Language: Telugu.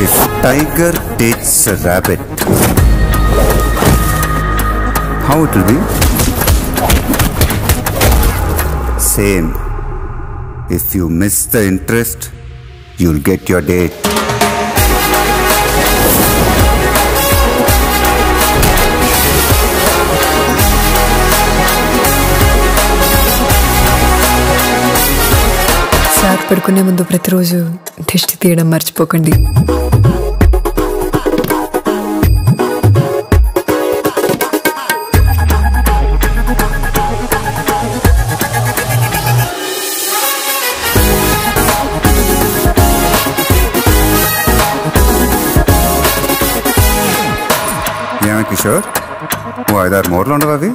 If tiger dates a rabbit, how it will be? Same. If you miss the interest, you'll get your date. Sir పడుకునే ముందు ప్రతిరోజు దిష్టి తీయడం మర్చిపోకండి ఏమే కిషోర్? ఓ ఐదారు మూరలు ఉండవు అవి.